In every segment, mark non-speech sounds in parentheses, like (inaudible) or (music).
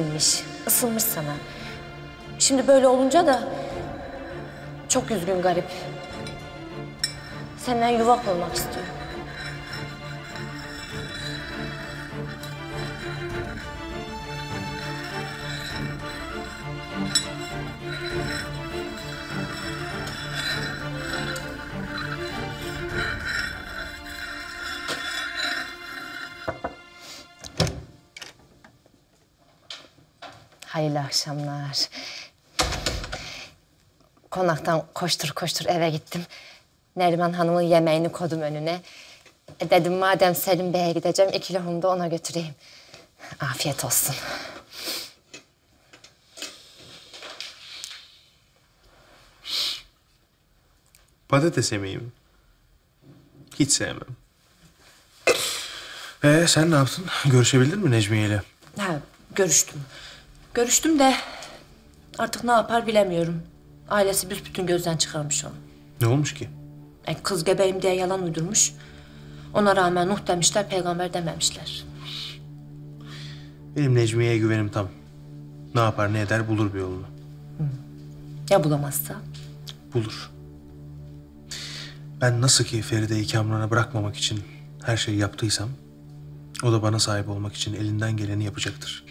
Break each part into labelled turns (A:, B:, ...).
A: sinmiş, ısınmış sana. Şimdi böyle olunca da çok üzgün garip. Senden yuva kurmak istiyor. Hayırlı akşamlar. Konaktan koştur koştur eve gittim. Neriman Hanım'ın yemeğini kodum önüne. E dedim madem Selim Bey'e gideceğim iki lohum da ona götüreyim. Afiyet olsun.
B: Patates yemeği mi? Hiç sevmem. Ee sen ne yaptın? Görüşebildin mi Necmiye ile?
A: Ha, görüştüm. Görüştüm de artık ne yapar bilemiyorum. Ailesi büsbütün gözden çıkarmış onu.
B: Ne olmuş ki?
A: E, kız gebeyim diye yalan uydurmuş. Ona rağmen Nuh demişler, peygamber dememişler.
B: Benim Necmiye'ye güvenim tam. Ne yapar ne eder bulur bir yolunu.
A: Ya bulamazsa?
B: Bulur. Ben nasıl ki Feride'yi Kamran'a bırakmamak için her şeyi yaptıysam... ...o da bana sahip olmak için elinden geleni yapacaktır.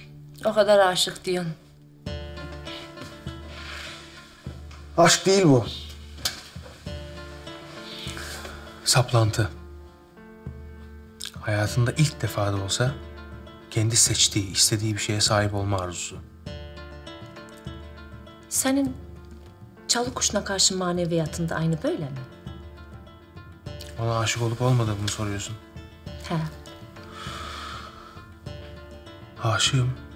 A: O kadar aşık diyorsun.
B: Aşk değil bu. Saplantı. Hayatında ilk defa da olsa kendi seçtiği, istediği bir şeye sahip olma arzusu.
A: Senin çalı kuşuna karşı maneviyatın da aynı böyle mi?
B: Ona aşık olup olmadığımı soruyorsun.
A: He.
B: Aşığım.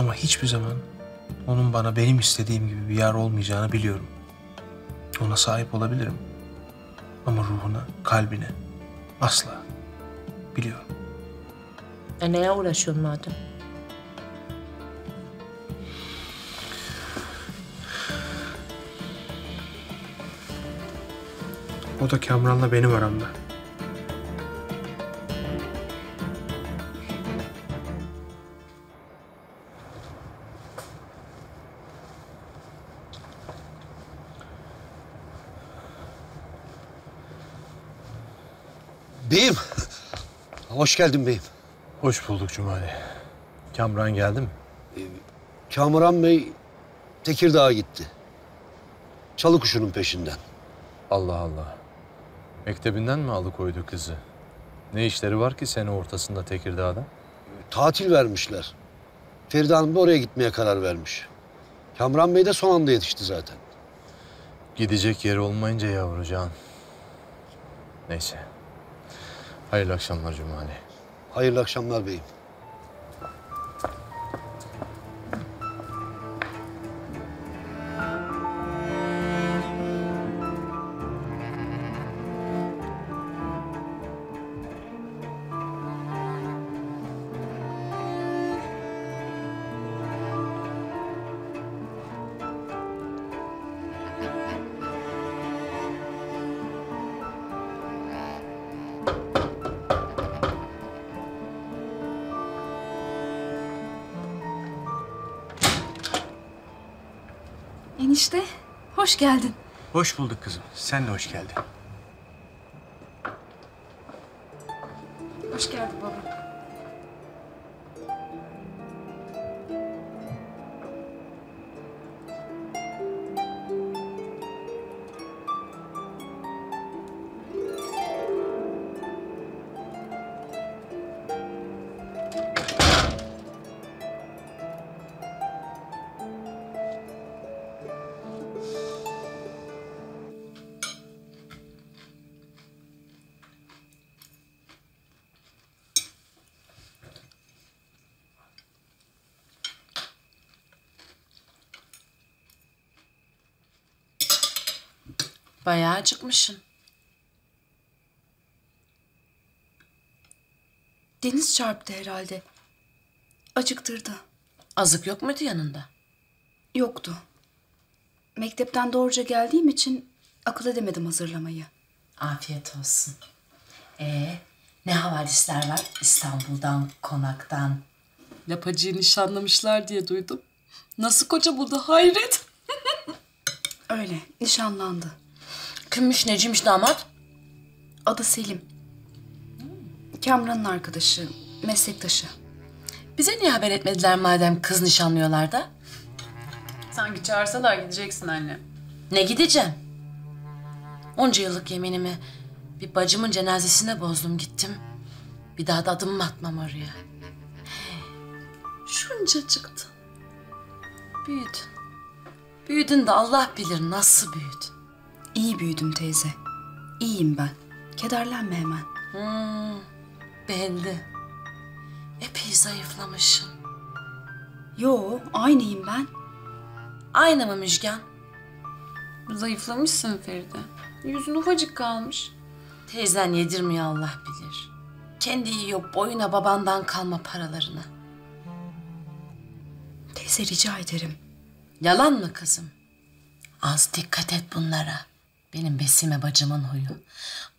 B: Ama hiçbir zaman onun bana benim istediğim gibi bir yer olmayacağını biliyorum. Ona sahip olabilirim. Ama ruhuna, kalbine asla. Biliyorum.
A: E neye uğraşıyorsun madem?
B: O da Kamran'la benim aramda.
C: Hoş geldin beyim.
D: Hoş bulduk Cumali. Kamran geldi mi?
C: Kamuran Bey Tekirdağ'a gitti. Çalı kuşunun peşinden.
D: Allah Allah. Mektebinden mi alıkoydu kızı? Ne işleri var ki sene ortasında Tekirdağ'da?
C: Tatil vermişler. Feride Hanım da oraya gitmeye karar vermiş. Kamran Bey de son anda yetişti zaten.
D: Gidecek yeri olmayınca yavrucağın. Neyse. Hayırlı akşamlar Cumali.
C: Hayırlı akşamlar beyim.
E: Enişte, hoş geldin.
B: Hoş bulduk kızım. Sen de hoş geldin.
A: Bayağı acıkmışsın.
E: Deniz çarptı herhalde. Acıktırdı.
A: Azık yok muydu yanında?
E: Yoktu. Mektepten doğruca geldiğim için Akıl edemedim hazırlamayı.
F: Afiyet olsun. Ee, ne havalisler var İstanbul'dan, konaktan? Lapacıyı nişanlamışlar diye duydum. Nasıl koca buldu hayret.
E: Öyle, nişanlandı.
F: Kimmiş neciymiş damat?
E: Adı Selim. Kamran'ın arkadaşı, meslektaşı.
F: Bize niye haber etmediler madem kız nişanlıyorlar da?
G: Sanki çağırsalar gideceksin anne.
F: Ne gideceğim? Onca yıllık yeminimi bir bacımın cenazesine bozdum gittim. Bir daha da adımımı atmam oraya. Şunca çıktı. Büyüdün. Büyüdün de Allah bilir nasıl büyüdün.
E: İyi büyüdüm teyze. İyiyim ben. Kederlenme hemen.
F: Belli. Epey zayıflamışsın.
E: Yo, aynıyım ben.
F: Aynı mı Müjgan?
G: Zayıflamışsın Feride. Yüzün ufacık kalmış.
F: Teyzen yedirmiyor Allah bilir. Kendi yiyor boyuna babandan kalma paralarını.
E: Teyze rica ederim.
F: Yalan mı kızım? Az dikkat et bunlara. Benim Besime bacımın huyu.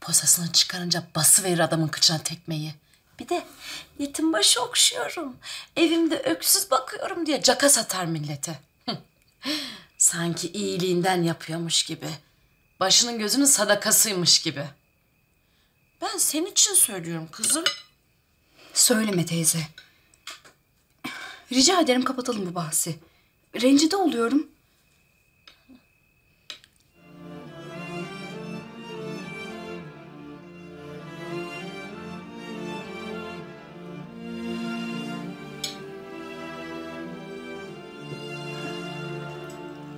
F: Posasını çıkarınca bası verir adamın kıçına tekmeyi. Bir de yetim başı okşuyorum. Evimde öksüz bakıyorum diye caka satar millete. Sanki iyiliğinden yapıyormuş gibi. Başının gözünün sadakasıymış gibi. Ben senin için söylüyorum kızım.
E: Söyleme teyze. Rica ederim kapatalım bu bahsi. Rencide oluyorum.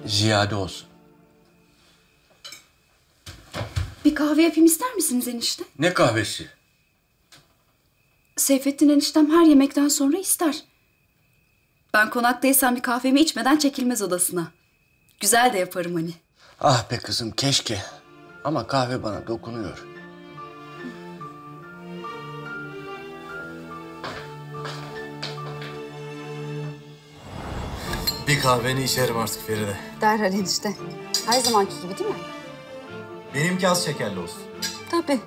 H: Ziyade olsun.
E: Bir kahve yapayım ister misiniz enişte?
H: Ne kahvesi?
E: Seyfettin eniştem her yemekten sonra ister. Ben konaktaysam bir kahvemi içmeden çekilmez odasına. Güzel de yaparım hani.
H: Ah be kızım keşke. Ama kahve bana dokunuyor.
I: Bir kahveni içerim artık Feride.
E: Derhal enişte. Her zamanki gibi değil mi?
I: Benimki az şekerli olsun.
E: Tabii.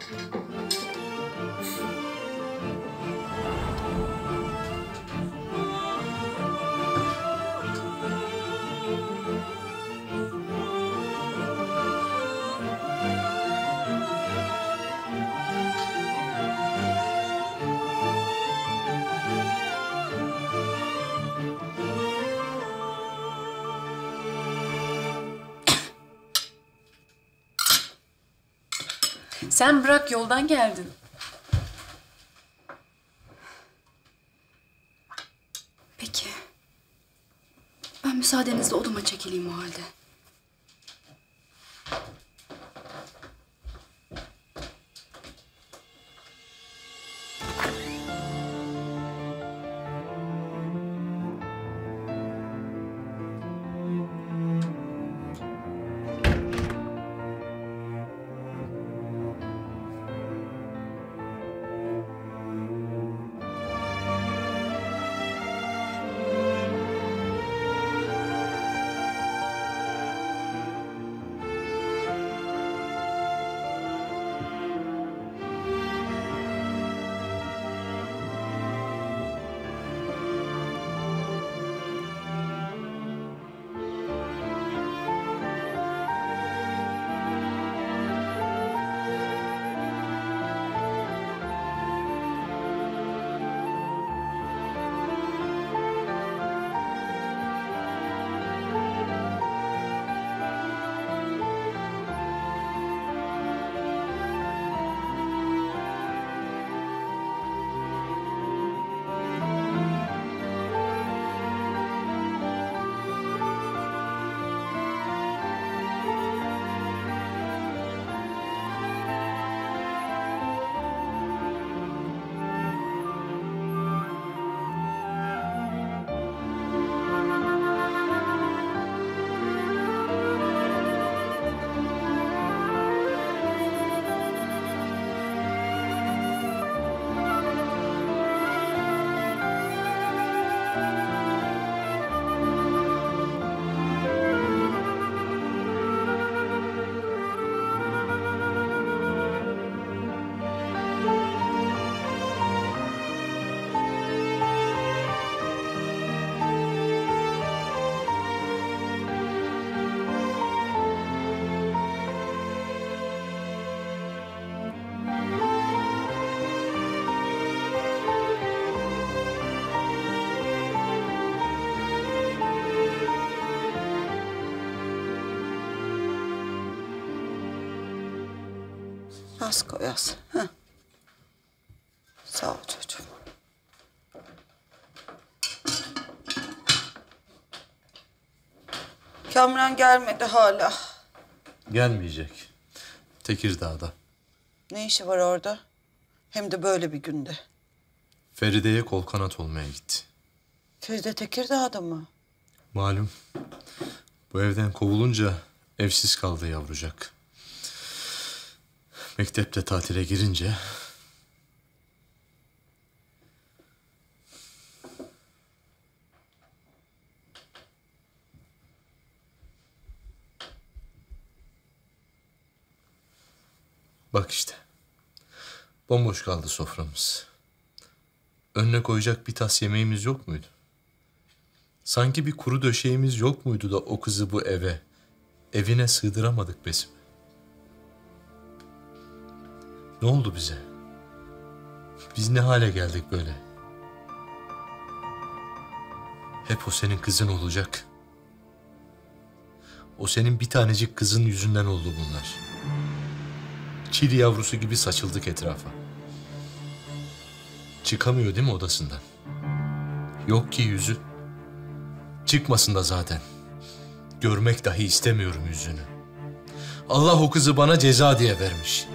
G: Sen bırak yoldan geldin.
E: Peki. Ben müsaadenizle odama çekileyim o halde.
J: Az koy az. Heh. Sağ ol çocuğum. Kamran gelmedi hala.
D: Gelmeyecek. Tekirdağ'da.
J: Ne işi var orada? Hem de böyle bir günde.
D: Feride'ye kol kanat olmaya gitti.
J: Feride Tekirdağ'da mı?
D: Malum. Bu evden kovulunca evsiz kaldı yavrucak. Mektepte tatile girince Bak işte. Bomboş kaldı soframız. Önüne koyacak bir tas yemeğimiz yok muydu? Sanki bir kuru döşeğimiz yok muydu da o kızı bu eve, evine sığdıramadık Besim. Ne oldu bize? Biz ne hale geldik böyle? Hep o senin kızın olacak. O senin bir tanecik kızın yüzünden oldu bunlar. Çil yavrusu gibi saçıldık etrafa. Çıkamıyor değil mi odasından? Yok ki yüzü. Çıkmasın da zaten. Görmek dahi istemiyorum yüzünü. Allah o kızı bana ceza diye vermiş.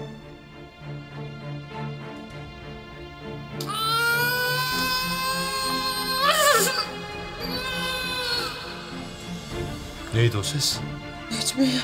D: Neydi o ses?
J: Necmiye.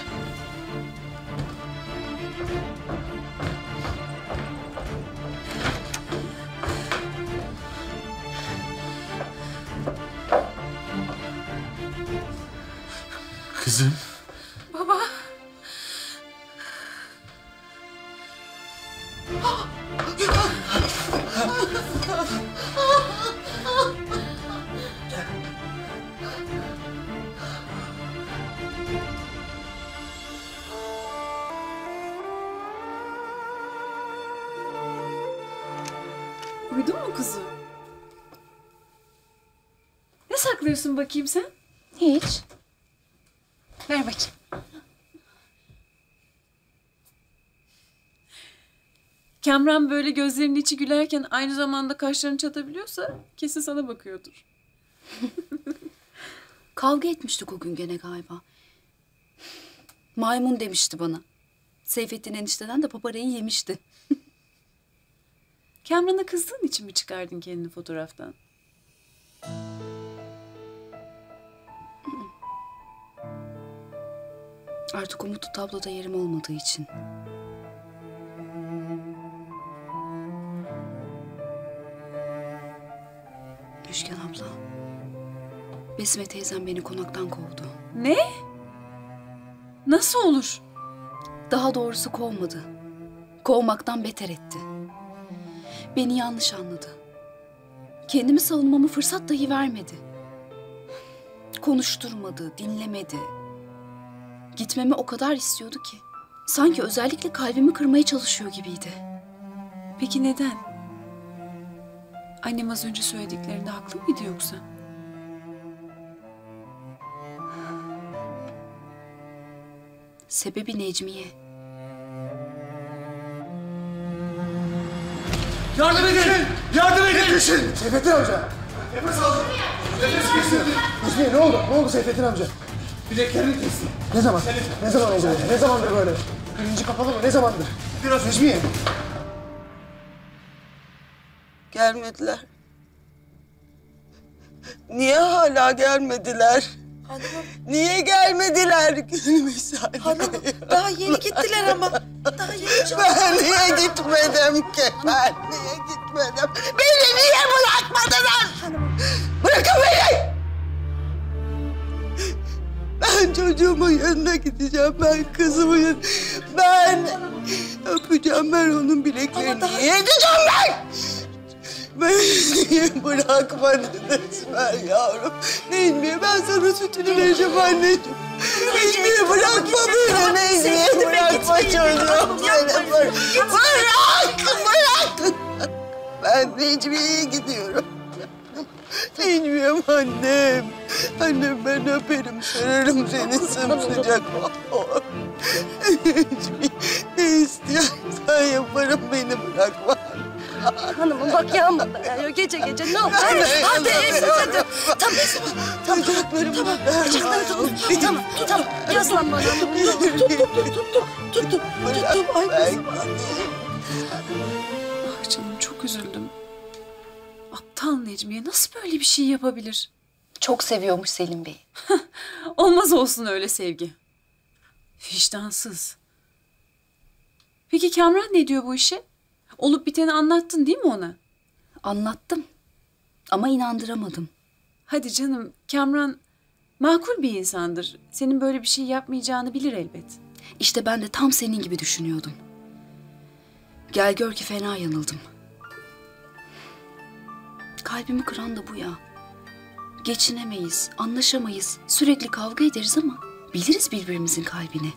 G: Bakayım sen?
A: Hiç. Ver bakayım.
G: Kamran böyle gözlerinin içi gülerken aynı zamanda kaşlarını çatabiliyorsa kesin sana bakıyordur. (laughs)
E: Kavga etmiştik o gün gene galiba. Maymun demişti bana. Seyfettin enişteden de paparayı yemişti.
G: Kamran'a kızdığın için mi çıkardın kendini fotoğraftan?
E: Artık o mutlu tabloda yerim olmadığı için. Müşken abla. Besme teyzem beni konaktan kovdu.
G: Ne? Nasıl olur?
E: Daha doğrusu kovmadı. Kovmaktan beter etti. Beni yanlış anladı. Kendimi savunmamı fırsat dahi vermedi. Konuşturmadı, dinlemedi. Gitmemi o kadar istiyordu ki. Sanki özellikle kalbimi kırmaya çalışıyor gibiydi.
G: Peki neden? Annem az önce söylediklerinde haklı mıydı yoksa?
E: Sebebi Necmiye.
K: Yardım edin! Yardım edin! Düşün! Seyfettin amca! Nefes al! Nefes kesildi! Necmiye ne oldu? Ne oldu Seyfettin amca? Bileklerini kesti. Ne zaman? Ne zaman oldu? böyle? Ne zamandır böyle? Birinci kapalı mı? Ne zamandır? Biraz Necmiye.
J: Gelmediler. Niye hala gelmediler? Niye gelmediler günü misali? Hanım daha yeni gittiler ama. Daha yeni Ben niye gitmedim ki? Ben niye gitmedim? Beni niye bırakmadılar? Bırakın beni! Ben çocuğumun yanına gideceğim. Ben kızımın yanına. Ben öpeceğim ben onun bileklerini. Niye edeceğim ben? Beni niye bırakmadınız ben yavrum? Necmiye ben sana sütünü vereceğim anneciğim. Necmiye bırakma beni Necmiye bırakma çocuğum beni. Bırak bırak. Ben Necmiye'ye gidiyorum. Necmiye'm annem. Annem ben öperim sararım seni sımsıcak. Ne istiyorsan yaparım beni bırakma.
L: Hanımım bak yağmur yağıyor gece gece ne olur. Hadi hadi hadi. Tamam tamam.
J: Bacaklarım
L: Tamam
J: ağrıyor.
L: bacakları tutun. Tamam tamam. Yaslan bana. Tut tut tut tut tut. Tuttum tuttum. Ay kızım.
G: Ah canım çok üzüldüm. Aptal Necmiye nasıl böyle bir şey yapabilir?
E: Çok seviyormuş Selim Bey. (laughs)
G: Olmaz olsun öyle sevgi. Vicdansız. Peki Kamran ne diyor bu işe? Olup biteni anlattın değil mi ona?
E: Anlattım. Ama inandıramadım.
G: Hadi canım Kamran makul bir insandır. Senin böyle bir şey yapmayacağını bilir elbet.
E: İşte ben de tam senin gibi düşünüyordum. Gel gör ki fena yanıldım. Kalbimi kıran da bu ya. Geçinemeyiz, anlaşamayız, sürekli kavga ederiz ama biliriz birbirimizin kalbini.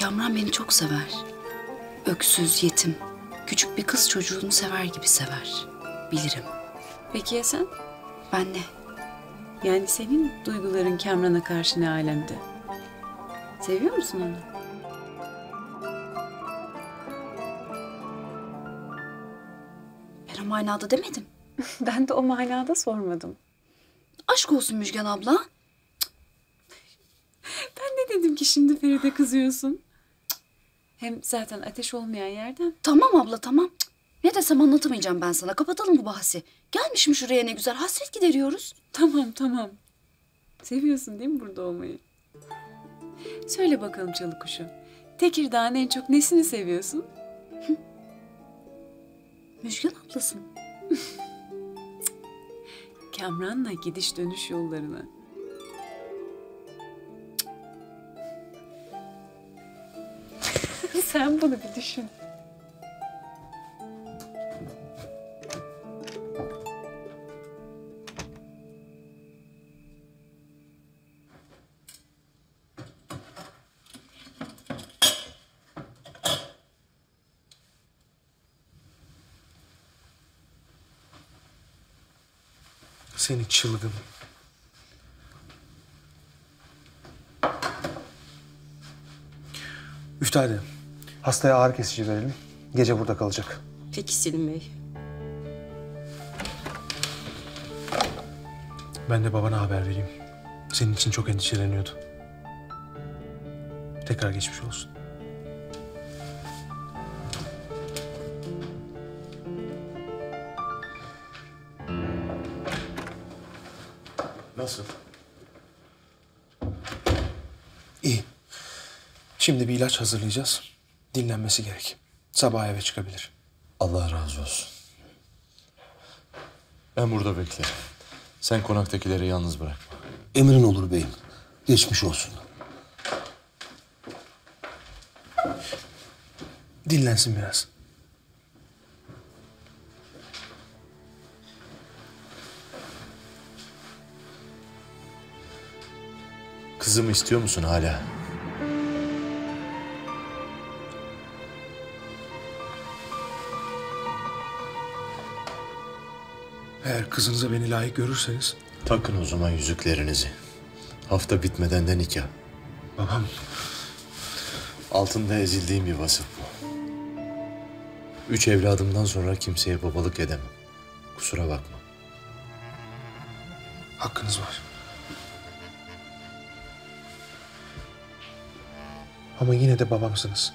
E: Kamran beni çok sever. Öksüz, yetim, küçük bir kız çocuğunu sever gibi sever. Bilirim.
G: Peki ya sen?
E: Ben ne?
G: Yani senin duyguların Kamran'a karşı ne alemde? Seviyor musun onu?
E: O manada demedim. (laughs)
G: ben de o manada sormadım.
E: Aşk olsun Müjgan abla.
G: Ben ne dedim ki şimdi Feride kızıyorsun? Hem zaten ateş olmayan yerden.
E: Tamam abla tamam. Ne desem anlatamayacağım ben sana. Kapatalım bu bahsi. Gelmişim şuraya ne güzel. Hasret gideriyoruz.
G: Tamam tamam. Seviyorsun değil mi burada olmayı? Söyle bakalım çalı kuşu. Tekirdağ'ın en çok nesini seviyorsun? (laughs)
E: Müjgan ablasın. (laughs)
G: Kamran'la gidiş dönüş yollarını. (laughs) Sen bunu bir düşün.
B: Seni çılgın. Üftade, hastaya ağrı kesici verelim. Gece burada kalacak.
L: Peki Selim Bey.
B: Ben de babana haber vereyim. Senin için çok endişeleniyordu. Tekrar geçmiş olsun.
D: Nasıl?
B: İyi. Şimdi bir ilaç hazırlayacağız. Dinlenmesi gerek. Sabah eve çıkabilir.
D: Allah razı olsun. Ben burada beklerim. Sen konaktakileri yalnız bırakma.
C: Emrin olur beyim. Geçmiş olsun.
B: Dinlensin biraz.
D: Kızımı istiyor musun hala?
B: Eğer kızınıza beni layık görürseniz...
D: Takın o zaman yüzüklerinizi. Hafta bitmeden de nikah.
B: Babam...
D: Altında ezildiğim bir vasıf bu. Üç evladımdan sonra kimseye babalık edemem. Kusura bakma.
B: Hakkınız var. Ama yine de babamsınız.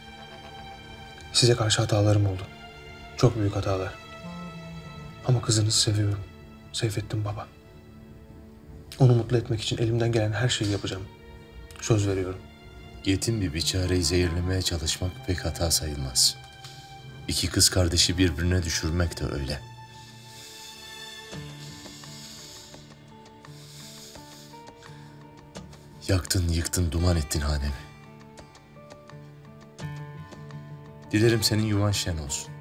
B: Size karşı hatalarım oldu. Çok büyük hatalar. Ama kızınızı seviyorum. Seyfettin baba. Onu mutlu etmek için elimden gelen her şeyi yapacağım. Söz veriyorum.
D: Yetim bir biçareyi zehirlemeye çalışmak pek hata sayılmaz. İki kız kardeşi birbirine düşürmek de öyle. Yaktın, yıktın, duman ettin hanemi. Dilerim senin yuvan şen olsun.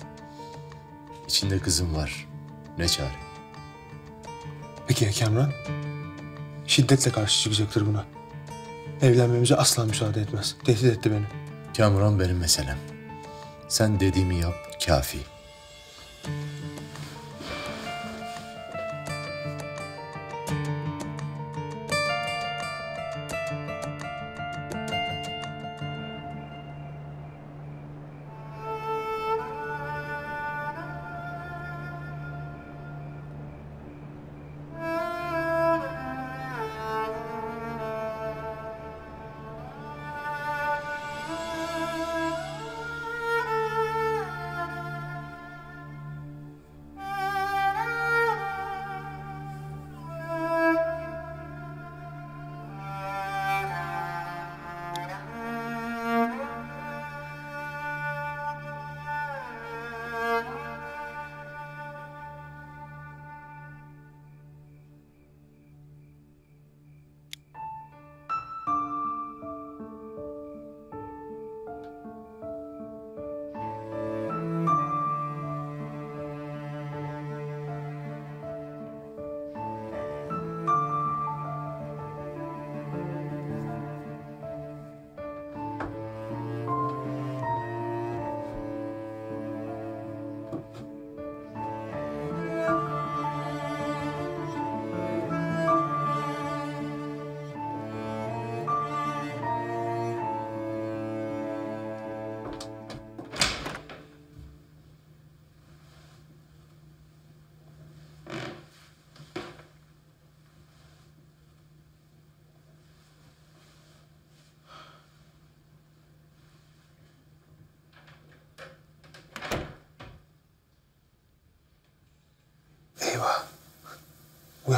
D: İçinde kızım var. Ne çare?
B: Peki ya Kamran? Şiddetle karşı çıkacaktır buna. Evlenmemize asla müsaade etmez. Tehdit etti beni.
D: Kamuran benim meselem. Sen dediğimi yap, kafi.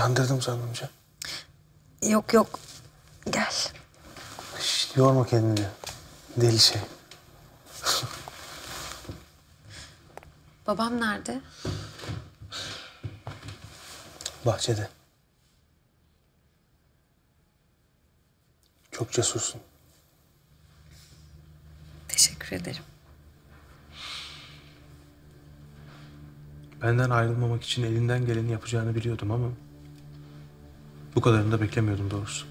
B: Uyandırdım sandım.
A: Yok yok. Gel.
B: Şişt, yorma kendini. Deli şey.
A: Babam nerede?
B: Bahçede. Çok cesursun.
A: Teşekkür ederim.
B: Benden ayrılmamak için elinden geleni yapacağını biliyordum ama... ...bu kadarını da beklemiyordum doğrusu.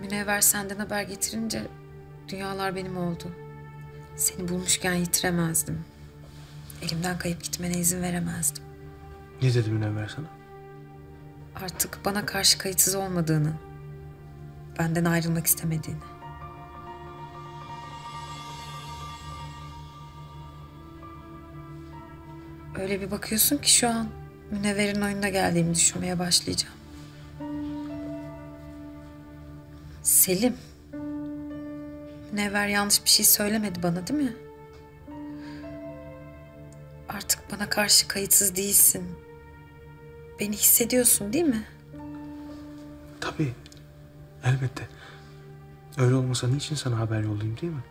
M: Münevver senden haber getirince dünyalar benim oldu. Seni bulmuşken yitiremezdim. Elimden kayıp gitmene izin veremezdim.
B: Ne dedi Münevver sana?
M: Artık bana karşı kayıtsız olmadığını, benden ayrılmak istemediğini. Öyle bir bakıyorsun ki şu an Münevver'in oyununa geldiğimi düşünmeye başlayacağım. Selim. Münevver yanlış bir şey söylemedi bana değil mi? Artık bana karşı kayıtsız değilsin. Beni hissediyorsun değil mi?
B: Tabii. Elbette. Öyle olmasa niçin sana haber yollayayım değil mi?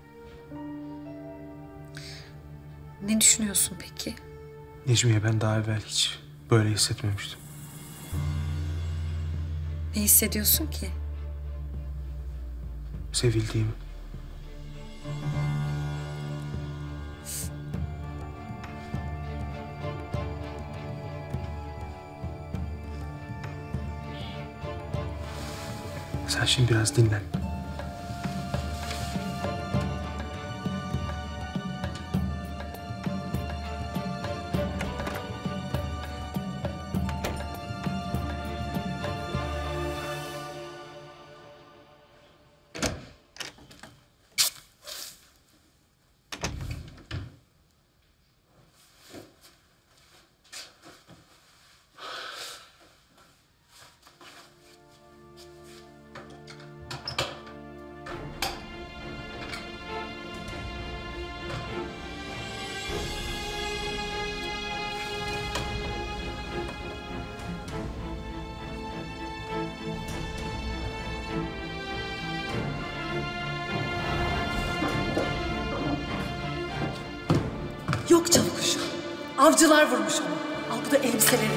M: Ne düşünüyorsun peki?
B: Necmiye ben daha evvel hiç böyle hissetmemiştim.
M: Ne hissediyorsun ki?
B: Sevildiğimi. Sen şimdi biraz dinlen.
F: Avcılar vurmuş onu. Al bu da elbiseleri.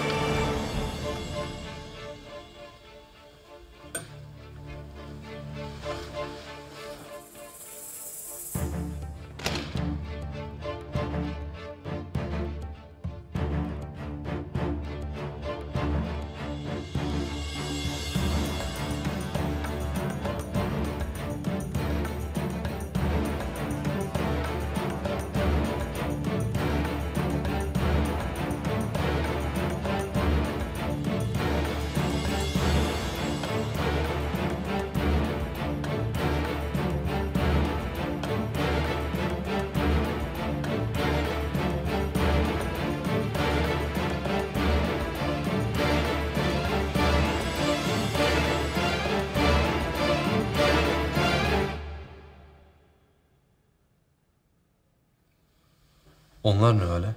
D: Onlar ne öyle?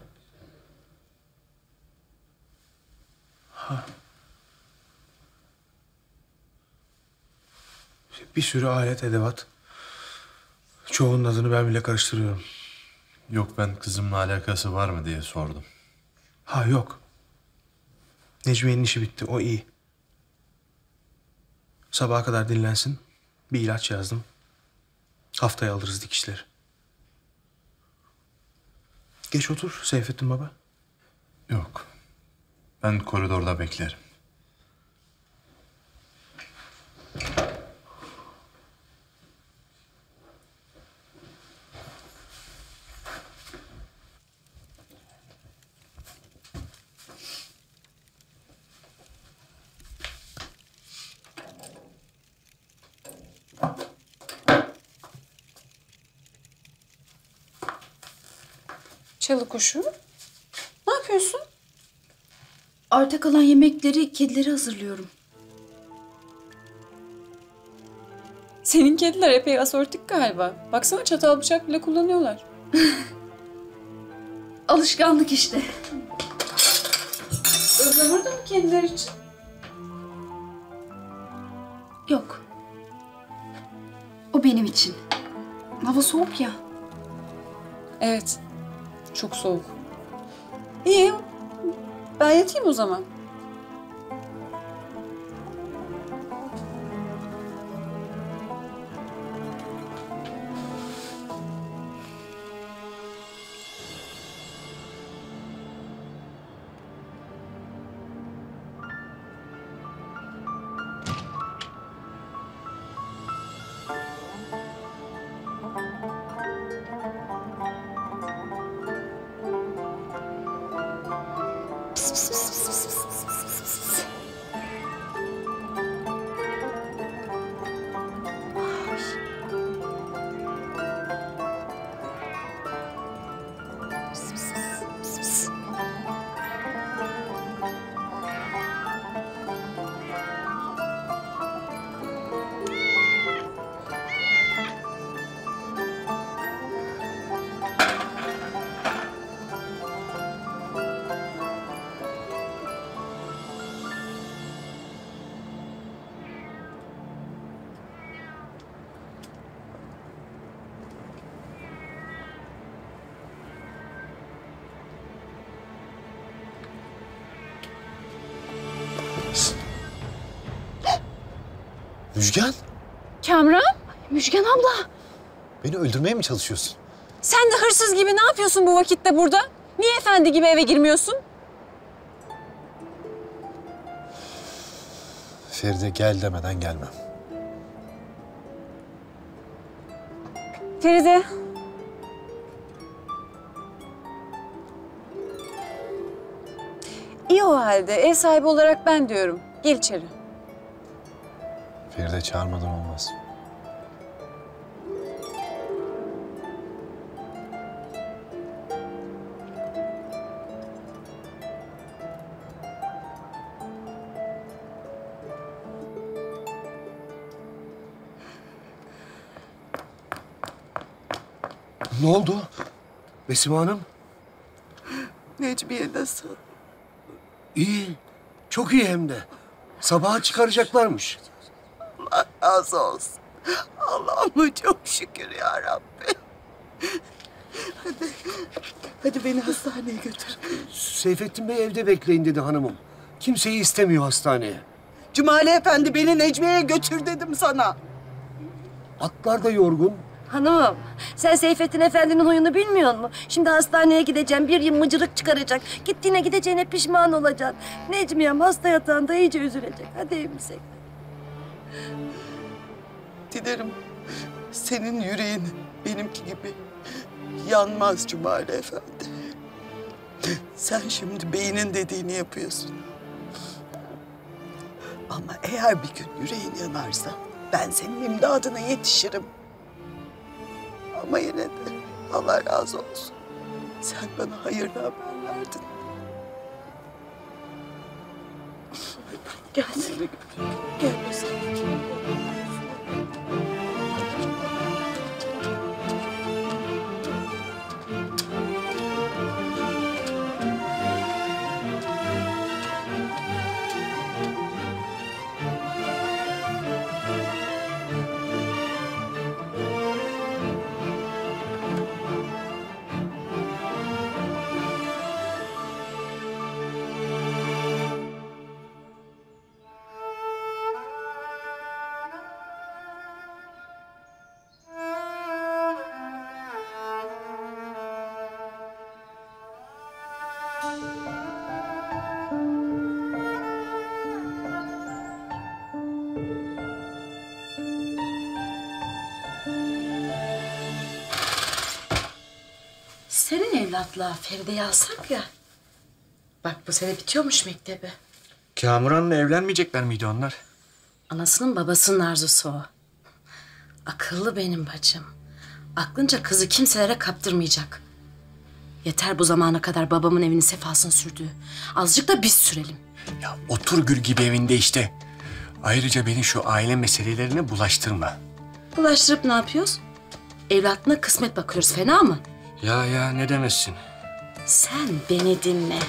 B: Bir sürü alet, edevat. Çoğunun adını ben bile karıştırıyorum.
D: Yok ben kızımla alakası var mı diye sordum.
B: Ha yok. Necmiye'nin işi bitti. O iyi. Sabaha kadar dinlensin. Bir ilaç yazdım. Haftaya alırız dikişleri. Geç otur Seyfettin Baba.
D: Yok. Ben koridorda beklerim.
G: Çalı kuşu. Ne yapıyorsun?
E: Arta kalan yemekleri kedilere hazırlıyorum.
G: Senin kediler epey asortik galiba. Baksana çatal bıçak bile kullanıyorlar. (laughs)
E: Alışkanlık işte.
G: Özlemırdin mi kendileri için?
E: Yok. O benim için. Hava soğuk ya.
G: Evet. Çok soğuk. İyi. Ben yatayım o zaman.
B: Müjgan,
G: Kamran?
E: Müjgan abla.
B: beni öldürmeye mi çalışıyorsun?
G: Sen de hırsız gibi ne yapıyorsun bu vakitte burada? Niye efendi gibi eve girmiyorsun?
B: Feride gel demeden gelmem.
G: Feride. İyi o halde. Ev sahibi olarak ben diyorum. Gel içeri.
B: Feride çağırmadan olmaz.
C: Ne oldu? Besime Hanım?
J: Necmiye nasıl?
C: İyi. Çok iyi hem de. Sabaha çıkaracaklarmış.
J: Razı olsun. Allah'ıma çok şükür ya Rabbi. Hadi, hadi beni hastaneye götür.
C: Seyfettin Bey evde bekleyin dedi hanımım. Kimseyi istemiyor hastaneye.
J: Cumali Efendi beni Necmiye'ye götür dedim sana.
C: Atlar da yorgun.
L: Hanımım, sen Seyfettin Efendi'nin huyunu bilmiyor musun? Şimdi hastaneye gideceğim, bir yıl mıcırık çıkaracak. Gittiğine gideceğine pişman olacaksın. Necmiyem hasta yatağında iyice üzülecek. Hadi gidelim.
J: Dilerim senin yüreğin benimki gibi yanmaz Cumali Efendi. Sen şimdi beynin dediğini yapıyorsun. Ama eğer bir gün yüreğin yanarsa ben senin imdadına yetişirim. Ama yine de Allah razı olsun. Sen bana hayırlı haber verdin. Gel götüreyim. Gel seni.
F: Evlatlığa Feride'yi alsak ya. Bak bu sene bitiyormuş mektebi.
H: Kamuran'la evlenmeyecekler miydi onlar?
F: Anasının babasının arzusu o. Akıllı benim bacım. Aklınca kızı kimselere kaptırmayacak. Yeter bu zamana kadar babamın evinin sefasını sürdüğü. Azıcık da biz sürelim.
H: Ya otur gül gibi evinde işte. Ayrıca beni şu aile meselelerine bulaştırma.
F: Bulaştırıp ne yapıyoruz? Evlatına kısmet bakıyoruz fena mı?
H: Ya ya ne demezsin.
F: Sen beni dinle.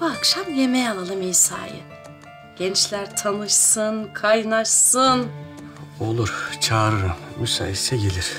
F: Bu akşam yemeğe alalım İsa'yı. Gençler tanışsın, kaynaşsın.
H: Olur, çağırırım. Müsaitse gelir.